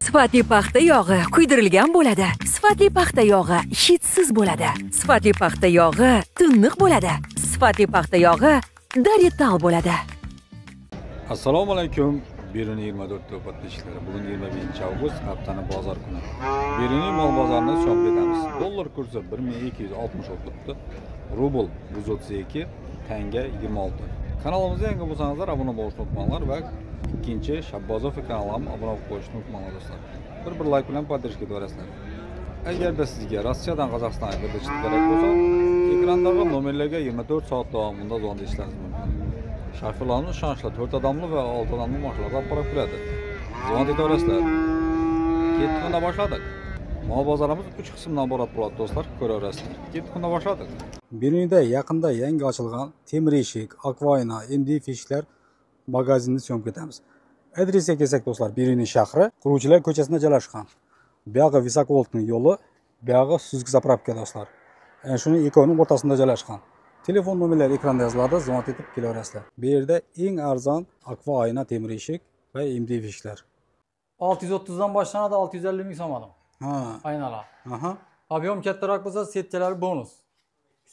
Sifatli paxta yog'i kuydirilgan bo'ladi. Sifatli paxta yog'i hidsiz bo'ladi. Sifatli paxta yog'i tiniq bo'ladi. Sifatli paxta yog'i darital bo'ladi. Assalomu alaykum. Beruniy yigirma to'rtta podpисchiklari bugun yigirma beshinchi avgust haftani bozor kuni. Beruniy mol bozorini chop etamiz dollar kursi bir ming ikki yuz oltmish o'tiribdi rubl yuz o'ttiz ikki tanga yigirma olti. Kanalimizga yangi bo'lsangizlar obuna bo'lishni unutmanglar va ikkinchi shabbozov kanaliga ham obuna qilib qo'yishni unutmanglar do'stlar. Bir bir layk bilan поддержка etaverasizlar agarda sizga rossiyadan qozog'istonga kerak bo'lsa ekrandagi nomerlarga yigirma to'rt soat davomida zondlashlaringiz mumkin. Şafirlanın şanşla, tört adamlı və aldananlı maşlarda aparaq bilədir. Zaman dedi öyrəslər. Getdikunda başladıq. Mal bazarımız üç qısımdan borat bulat dostlar, görə öyrəslər. Getdikunda başladıq. Birində yaxında yəngi açılğan temir işik, akvayna, MD fişiklər magazinini sömkü edəmiz. Adresiga kelsak do'stlar, Beriniy shahri, Quruvchilar ko'chasida joylashgan. Buyog'i Visakoltning yo'li, buyog'i Suzgi zapravka do'stlar. Shuni ikkovining o'rtasida joylashgan. Telefon nomerlari ekranda yoziladi zvont etib kelaverasizlar bu yerda eng arzon akva oyna temir eshik va md fishlar 630dan boshlanadi 650 ming so'm oldim ha. Aynalar aha. Ob'yom kattaroq bo'lsa setkalari bonus.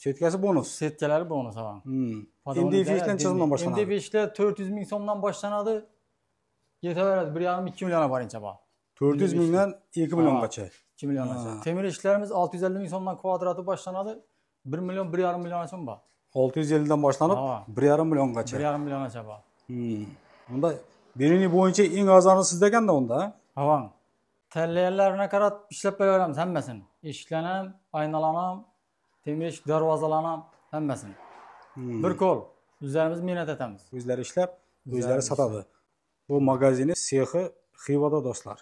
Setkasi bonus. Setkalari bonus ha. Hmm. md fishlar necha so'mdan md boshlanadi beshlar 400 ming so'mdan boshlanadi yetaveradi bir yarim ikki million borincha bor to'rt yuz mingdan ikki milliongacha 2 milliongacha Ha. temir eshiklarimiz 650 ming so'mdan kvadrati boshlanadi 1 million bir yarim million so'm bor olti yuz ellikdan boshlanib Ha. bir yarim milliongacha bir yarim milliongacha bor Hmm. unda beruniy bo'yicha eng arzoni sizda ekanda unda havang tanlaganlarini qarab ishlab beraveramiz hammasini eshiklarni ham aynalarni ham temir eshik darvozalarni ham hammasini Hmm. bir qo'l o'zlarimiz mehnat etamiz o'zlari ishlab o'zlari sotadi bu magazini sexi xivada do'stlar.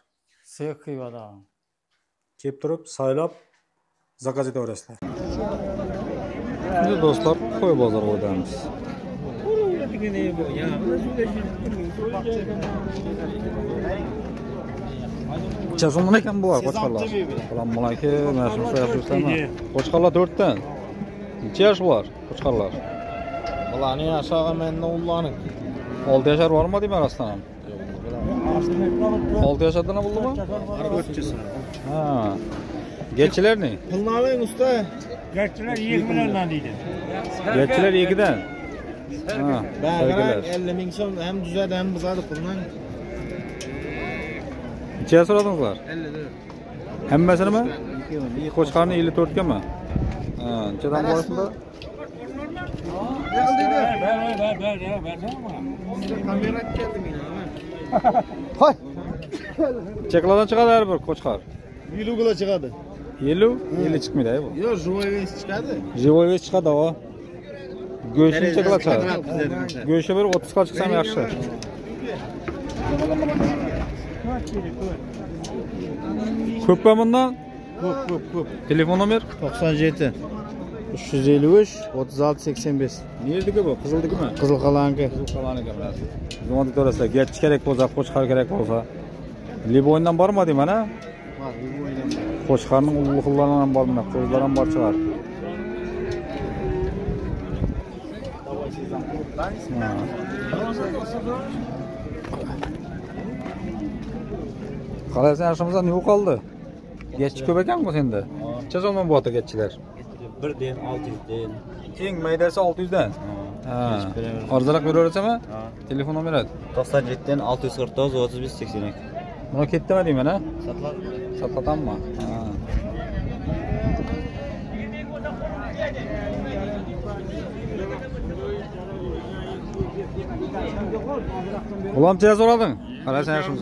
Sex xivada. Kelib turib saylab zakaz etaverasizlar Şimdi dostlar koy bozor odamız. Çazım ne kan bu var koçkalar? Falan malaki mersin soya sürsen ha. Koçkalar dörtten. Neçe yaş var koçkalar? Ulan ya aşağı menne ullanın. 6 yaşar var mı değil mi arasından? 6 yaşadığını buldu mu? 4 yaşar. Ha. Geçiler ne? Pınarlayın usta. Gerçiler 20 milyondan deydi. getchilar ikkidan ha Bagarak sevgilar 50 ming so'm hem düzadi hem buzadi puldan. necha so'radingizlar 54. hammasinimi qo'chqorni ellik to'rtgami ha nechadan borasizlar Ver ver ver ver ver ver ama. Kamera keldi meni. chekladan chiqadi har bir qo'chqor Yilugula chiqadi. ellik ellik chiqmaydi bu Yo, живой вес chiqadi. живой вес chiqadi o go'shtni cheklab chiqadi go'shti bir o'ttizga chiqsa ham yaxshi ko'pmi bundan Ko'p, ko'p, ko'p. telefon nomer 97 353 36 85. nerdiki bu qizildikimi Qizil qalanki. qalaniki bilan xizmat etaverasizlar getchi kerak bo'lsa qo'chqor kerak bo'lsa liboydan bormi deyman a Ha, bu o'ynam. qo'chqorning ulug'lari ham bormi qo'zlar ham bor chiqar Ha. qalaysan yaxshimisan yo'qoldi getchi ko'p ekanmi senda. Necha so'mdan bo'lyapti getchilar? Birdan olti yuzdan eng maydasi olti yuzdan ha. Arzonroq beraverasizmi telefon nomeri? To'qson yettidan olti yuz qirq to'qqiz o'ttiz besh sakson ikki buni ketdimi deyman a sotatanmi ha. Ulan necha so'rading qarasang yaxshimi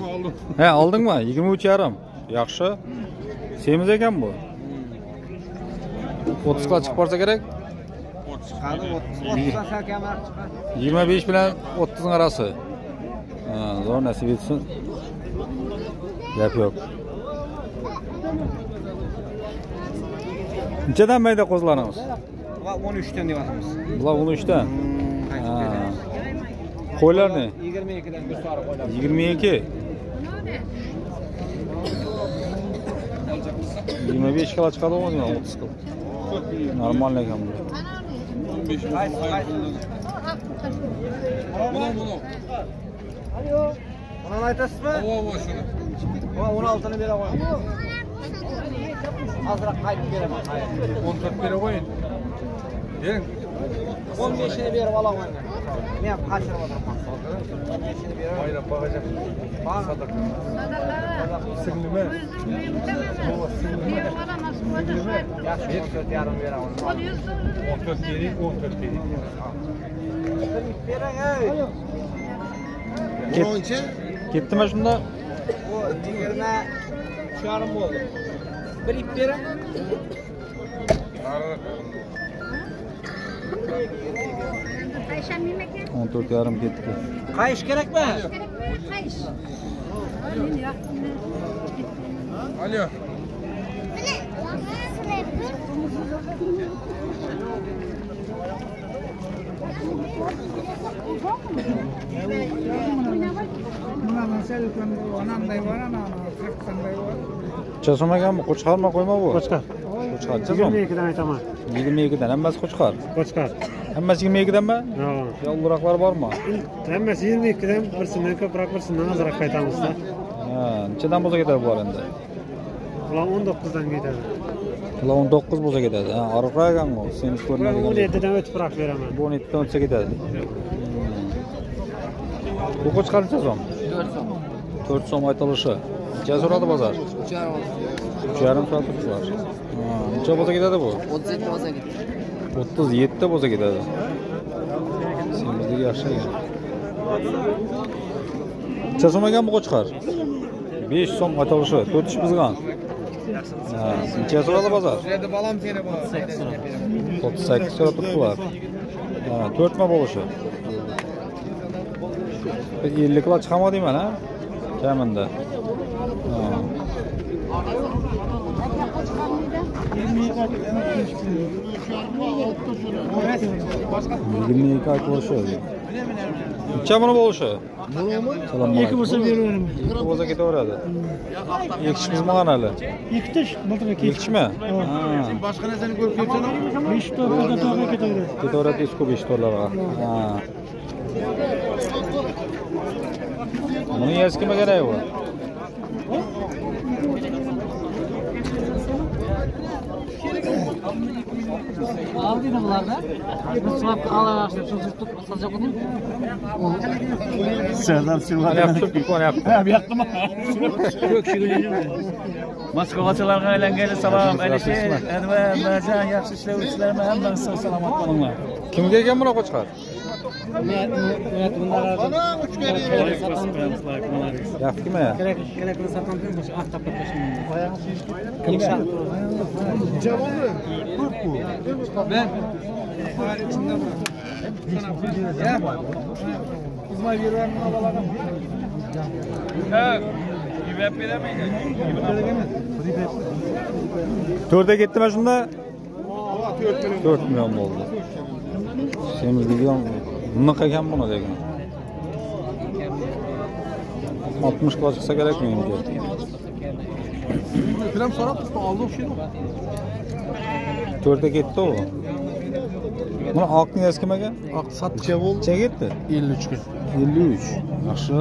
he oldingmi yigirma uch yarim yaxshi semiz ekan bu. O'ttizga chiqib borsa kerak Chiqadi, 30 kamar chiqadi. yigirma besh bilan o'ttizning orasi Ha, zo'r nasib etsin yapıyor. Neden meyde kozlarınız? Bu 13 tane diyorsunuz. Bu 13 tane? Koylar ne? 22'den bir sarı koylar. 22? 25 kala çıkardı mı? 30 kala. Normal ne kadar bu? 15 kala. Bunu bunu. Alo. Bana ait asma? Ova ova şunu. 16'nı bere koyun. Azırak kayıp bere bak. 14 bere koyun. Deyin. 15'ini bere alam anne. Ben kaçırıp oturum. 15'ini bere. Bayram bakacak. Bak. Sadak. Sinirme. Baba sinirme. Yaxşı 14 yarım bere. 14 deyin, 14 deyin. Beren ey. Gittim mi şimdi? Yigirma uch yarim bo'ldi bir ip bering o'n to'rt yarim ketdi qayish kerakmi alo bu qo'chqarmi qo'yma bu? Qo'chqar. Qo'chqar yigirma ikkidan aytaman. Yigirma ikkidan hammasi qo'chqar. Qo'chqar. Hammasi yigirma ikkidanmi Ha. yolliroqlar bormi? Hammasi yigirma ikkidan birsidan ko'proq birsidan ozroq qaytamizda. Ha nechadan bo'lsa ketadi bu endi ular o'n to'qqizdan ketadi bular o'n to'qqiz bo'lsa ketadi. Oriqroq ekan bu semiz ular o'n ko'rinadigan yettidan o'tibroq beraman. Bu o'n yettidan o'tsa ketadi. Bu qo'chqar necha so'm? To'rt so'm. Aytilishi. Necha so'radi bozor uch yarim Ha, necha bo'lsa ketadi bu? O'ttiz yetti bo'lsa ketadi. O'ttiz yetti bo'lsa ketadi. Semizdagi yaxshi ekan necha so'm ekan bu qo'chqar? Besh so'm aytilishi to'rt ish buzgan Çesuralı bazar. 38 lira tuttular. Ha, 4 mü buluşu? Peki 50 kilo çıkamadı mı ha? Keminde. Ha. Yirmi iki ay kilo şey. Necha buni bo'lishi? Ikki bo'lsa beraveraman ikki bo'lsa ketaveradi. Ekish buzmagan hali. Ikkita ekishmi boshqa narsani ko'rib ketsana besh to'g'ri ketaveradi. Ketaveradi eski besh to'rlarga ha. Buni egasi kimga kerak bu Aldın bunlarda. Bu sıvap ağlar şu tutup satacak olayım. Serdar Silva yaptık bir konu yaptık. Abi yaptım. Yok şükür. Moskovaçılarga aylangayle salam. Ana şey, Edvan, Majan yaxshi ishlayversinlar, hammasini sog' salomat bo'linglar. Kimga kelgan bunaqa chiqar? Yaptı mı ya? Kerekli satan bir başı ah tapıp başımın. Kim şart? Cevabı. Kurt bu. Ben. Ya. Kızma bir yerin alalarım. Ya. Güvep bilemeyiz. Törde gitti mi şunda? 4 milyon oldu. Şeyimiz gidiyor mu? Ekan buni degan oltmish kilo chiqsa kerak menimcha bilan so'rab oldi o'xshaydi to'rtta ketdi u. Buni oqni egasi kim ekan? Oq satcha bo'ldi? Necha ketdi? Ellik uchga ellik uch yaxshi.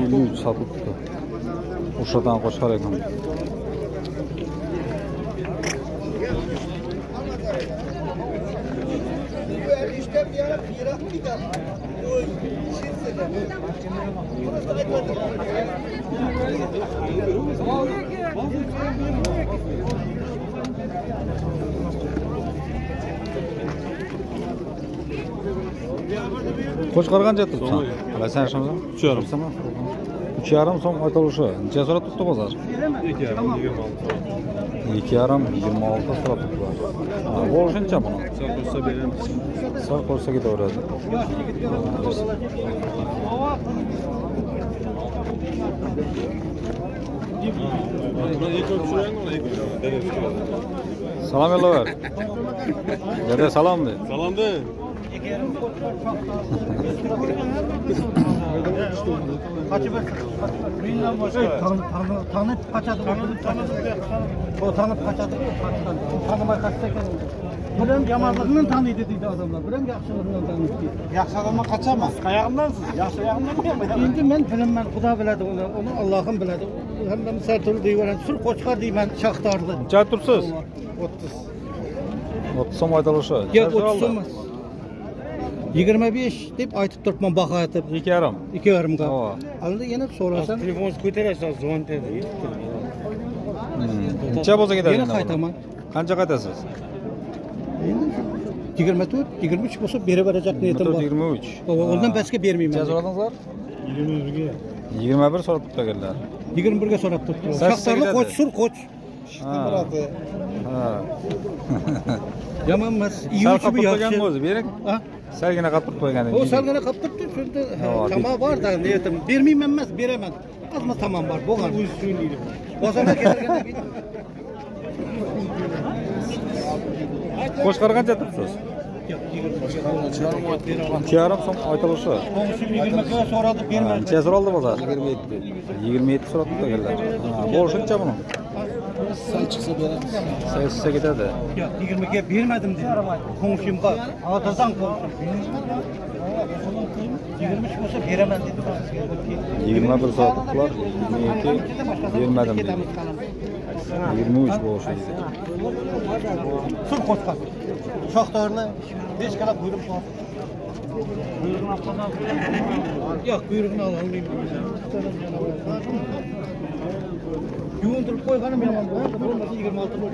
Ellik uch sotibdi. O'shadan qo'shar ekan qo'shqo'rg'on jetdi shular shunaqa tushunarsan uch yarim so'm aytilishi necha so'rab turibdi bozor ikki yarim yigirma olti ikki yarim yigirma olti so'rab turibdilar Ha, bo'lishuncha buni sal qo'shsa beramiz sal qo'ysa ketaveradi Salom yo'llaver. Dada salom de. Kaçıbek. Greenland başka. Tanı, tanı, tanıp kaçadı. Tanıdık, tanıdık. O tanıp kaçadı. Tanıma kaçsak. Bilem yamanlığından tanıydı dedi adamlar. Bilem yaxşılığından tanıydı. Yaxşı adamdan kaçamaz. Kayağımdansın. Yaxşı ayağımdan mı? Şimdi ben bilim ben Kuda biledi onu. Onu Allah'ım biledi. Hem ben sertörü deyiveren. Sür koçkar deyim ben şahtarlı. Çay tursuz? 30. 30 som aydalışı. Gel 30 olmaz. Emas. 25 deb aytib turibman baho aytib. 2,5. 2,5 ga. Ova. Endi yana so'rasam Telefon ko'tarasiz, zvon dedi. Necha bo'lsa ketadi? yana qaytaman. Qancha qaytasiz? Endi 24, 23 bo'lsa beraverajak niyatim bor. 23. Ondan pastga bermayman. Necha so'radingizlar? 21ga. 21 so'rab turganlar. 21 ga so'rab turibdi. Ketadi. qo'ch sur qo'ch. Ha. Yomon emas. Qo'ygan yaxshi. o'zi, bering. Salgina qolib qo'ygan. O salgina qolib turibdi, shunda Ha, tamom bor niyatim. Bermayman emas, beraman. Azma tamom bor, bo'lgan. Bozorga kelganda Qo'shqar qancha turibsiz? 2,5 so'm aytilishi. Qo'ng'ishim 20 ga so'radi, bermadim. Necha so'raldi bozor? 27. 27 so'rab turganlar. Ha, bo'lishuncha buni. Sen çıksa beraberiz. Sen çıksa gider de. Ya yirmi 22'ye vermedim dedi. Komşum bak. Atadan komşum. 23 olsa veremem dedi. 20 bir sattıklar. 22 vermedim dedi. 23 bu olsa dedi. Sır koçkan. Çok doğru. 5 kere buyruk var. Buyruğunu alalım. Yok buyruğunu alalım. юындырып қойғаным жаман болды болмаса жиырма алты мың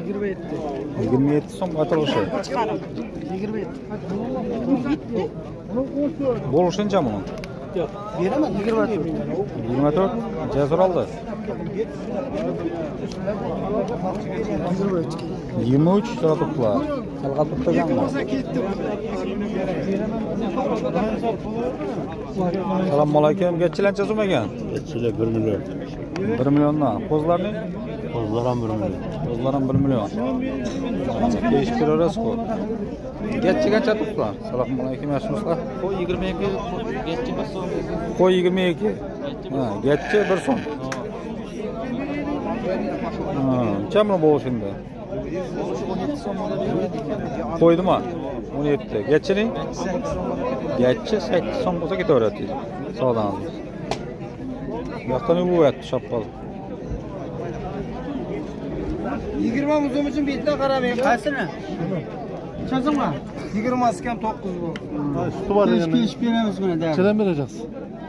27. 27 жатыр сом қатырғышы жиырма жеті болушы қанша мұның беремін жиырма төрт Assalomu alaykum. Getchilancha so'm ekan? Etchilar 1 million. 1 milliondan. Qo'zlarning? Qo'zlar ham 1 million. Qo'zlar ham 1 million. Besh kilo rasku. Getchi qancha turibdilar? Assalomu alaykum, yaxshimisizlar? Qo'y 22 getchi bir so'm. Qo'y 22. Ha, getchi 1 so'm. Ha, chamro bo'lishindi. Qo'ydimi? 17'de. Geçini? Geçi 89'a git öğretiyor. Sağdan alıyor. Yaktan bu etti şapkalı. 20 uzun için bitine karamayın. Kaçsana? Çözüm var. 20 askem 9 bu. Sütü var yani. İçki içki yenemez bana değerli. Çelen vereceğiz.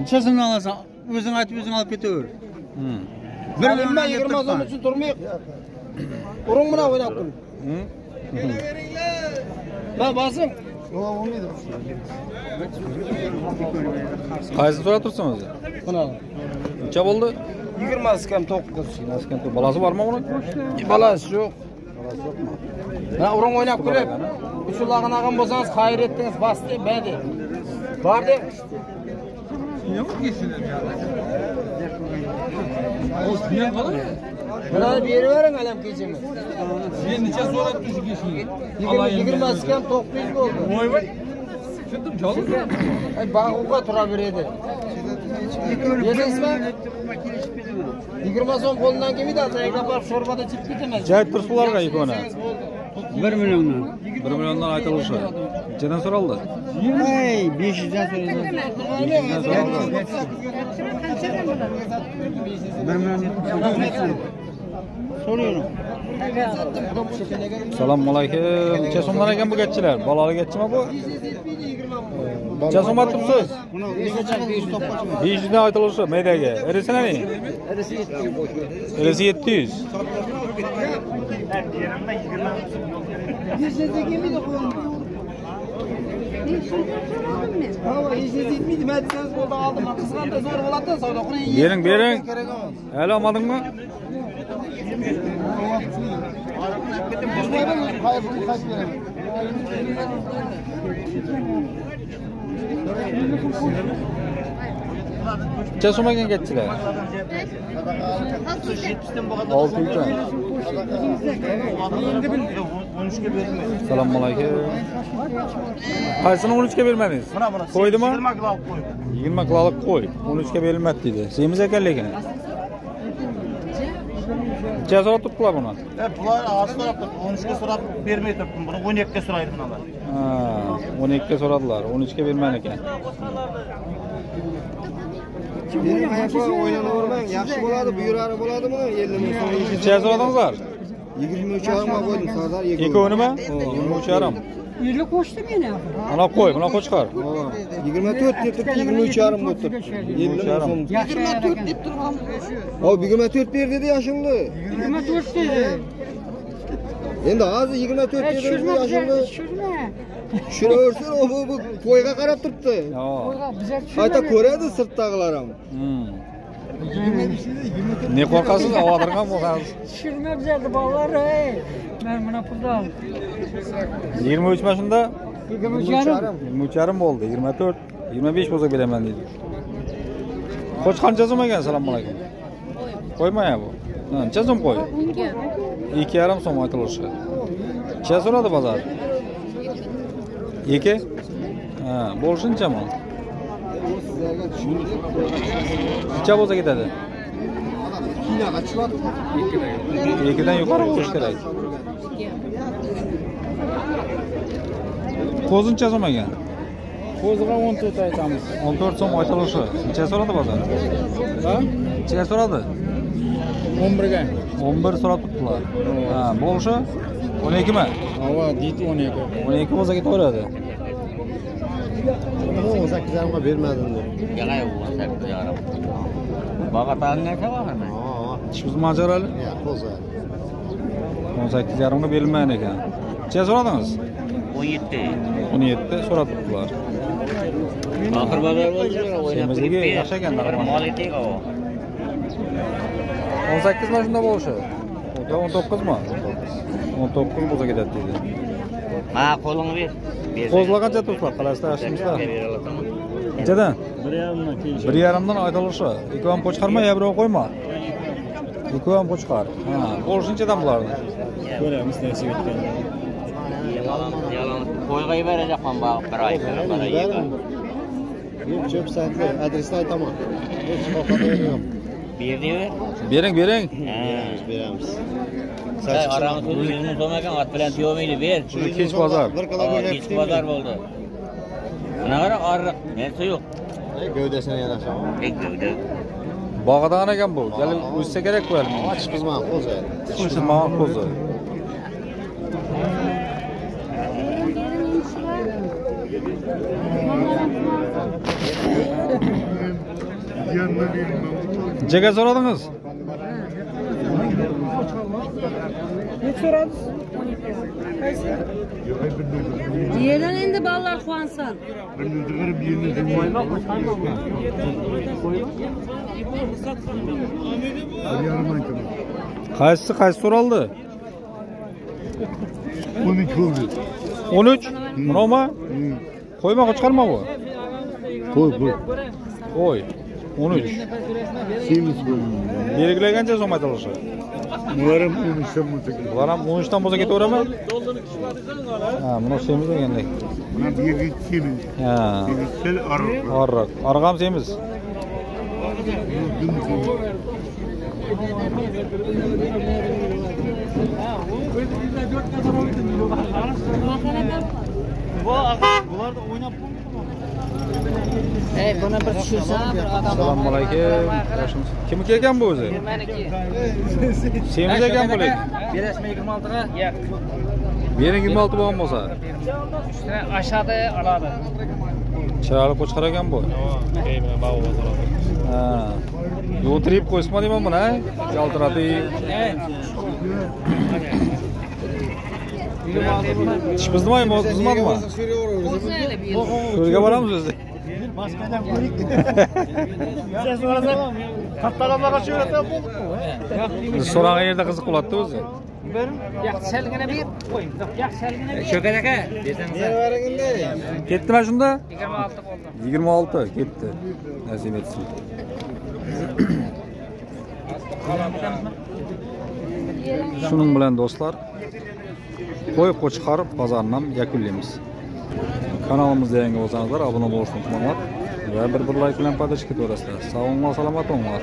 Çözüm alasın. Özün atıp özün alıp gidiyor. Hmm. Bir bilmem 20 uzun için durmayık. Urun buna oynattım. Hı? Hı. Lan basın. Yok olmuyor. Qaysi so'rab tursangiz? Bunaqa. Necha bo'ldi? 20 kam 9 kam. Balasi bormi uni? Balasi yo'q. Balasi yo'qmi? Mana urang o'ynab ko'rib. Uchulag'ini olgan bo'lsangiz, xayr etdingiz, bosdi, badi. Bordi. Yo'q, kesin. O'z, men qolay. Buna bir yeri verin alem keçimi. Sen neçe zor ettin şu keçiyi? Yigirma iskem to'qqiz yuz bo'ldi. Voyvoy. Tushundim, jolib. Bag'uga turaveradi. Yedingizmi? Yigirma so'm qo'ldan kelmaydi, atayiga borib sho'rbada ichib ketaman. Jayt tursin ularga ikona. 1 milliondan. 1 milliondan aytilishi. Nechadan so'raldi? Ey, 500dan so'raldi. 1 million 700. Salam alaykum. Chasomlar ekan bu gatchilar. Bolali gatchimi bu? Ee, Chasom aytibsiz. Buni 500 dan aytilaversa maydaga. Irisi nani? Irisi 700. Irisi 700. Bering, bering. Hali olmadingmi? Necha so'm ekan ketchilar olti yuzdan assalomu alaykum. Qaysini o'n uchga bermadingiz? Qo'ydimi? yigirma kiloluk qo'y. o'n uchga berilmadi deydi semiz ekan lekin soat turibdilar buni bular og'ir so'rabdi o'n uchga so'rab bermay turibdim buni? o'n ikkiga so'raydi bunalar. Ha, o'n ikkiga so'radilar o'n uchga bermagan ekan. O'ynanavermang yaxshi bo'ladi buyurari bo'ladimi? Ellik ming so'm. Necha so'radingizlar yigirma uch yarimga qo'ydim sardor ikkovinimi yigirma uch yarim 50 koştum yine. Ana koy, buna koç çıkar. 24 deyip durdu, 23 yarım otur. 23 yarım. 24 deyip durdu. Abi 24 bir dedi yaşımlı. 24 dedi. Endi hozir 24 to'rt yigirma yoshimda tushirma tushiraversin u bu qo'yga qarab turibdi qayta ko'radi sirtdagilar ham ne qo'rqasiz ovodirg'an bo'lgansiz tushirma bizarni bolalar ey mana bunaqa puldan yigirma uch mana shunda Yigirma uch yarim. yigirma uch yarim bo'ldi. Yigirma to'rt yigirma besh bo'lsa beraman deydi. Qo'ch qancha so'm ekan? Assalomu alaykum. Qo'ymaya bu. Ha, necha so'm qo'y. Ikki. Yarim so'm aytilishi necha so'radi bozor. Ikki? Ha bo'lishuncha mol necha bo'lsa ketadi. Ikkidan yuqori bo'lishi kerak qo'zincha so'm ekan Qo'ziga 14 aytamiz. o'n to'rt so'm aytilishi. Necha so'radi bozor. Ha? necha so'radi. 11 ga. o'n bir so'rab turibdilar. Ha bo'lishi o'n ikkimi Hava deydi 12. o'n ikki bo'lsa ketaveradi. O'n sakkiz yarimga bermadim deb ishimiz mojaroli o'n sakkiz yarimga berilmagan ekan. Necha so'radingiz 17. 17 so'rab turibdilar. Axir bozor bo'lsa, o'ynab turibdi. Yaxshagan mol etik o. 18 mana shunda bo'lishi. Yo 19 mi? 19 bo'lsa ketadi deydi. Ha, qo'lingni ber. Qo'zla qancha turiblar? Qalasizlar, ashimizlar. Qanchadan? 1.5 dan. 1.5 dan aytilishi. Ikki ham qo'chqarma, yo birov qo'yma. Ikki ham qo'chqar. Ha, bo'lishinchadan bularni. Qo'yga beracaqman bag'ib bir oy bir oy yo'q cho'p sandli adresini aytaman hech ovqat yo'q berdingmi bering bering beramiz oramiz yuz ming so'm ekan ot bilan tiyolmaydi ber kech bozor kechki bozor bo'ldi mana qara oriq narsa yo'q gövdesine yanaşan. Pek gövde. Bağdağına gel bu. Gelin üstse gerek koyalım. Aç kızma koz yani. Kızma koz. Cega soradınız? Ne soradınız? Diğerden indi ballar kuansan. Ben ödüyorum birini durmayla. Kaçsı kaç soraldı? 12 oldu. 13? Bunu mu? Koyma kaçkarma bu. Koy koy. Koy. O'n uch semiz bo'ldi belgilar qancha so'm aytilishi bular ham o'n uchdan bo'lsa bular ham o'n uchdan bo'lsa ketaveradimi ha buni semiz degandek mana bu yerga semiz oriq oriq ham semiz Ey, buni bir tushirsa, bir odam assalomu alaykum kimniki ekan bu o'zi meniki. semiz ekan bu lekin Berasizmi 26 ga? Yo'q. bering yigirma olti bo'lgan bo'lsa Ustini oshadi, oladi. chiroyli qo'chqar ekan bu. Ha. Yo'tirib qo'ysizmi deyman buni a? yaltiradi tish bizdimi buzmadimi to'yga boramiz o'zi katta odamlarga shu yerda bo'ldi biz so'ragan yerda qiziq bo'ladida o'zi berim. Yaxshiligini ber. Qo'y. Yaxshiligini ber. Shokat aka, desangiz. ketdimi shunda yigirma olti qoldi yigirma olti ketdi nasib etsin shuning bilan do'stlar qo'yib qo'chqar bozorini ham yakunlaymiz. Kanalimizga yangi bo'lsangizlar obuna bo'lishni unutmanglar va bir bir layk bilan podpishka ketaverasizlar sog' bo'linglar salomat bo'linglar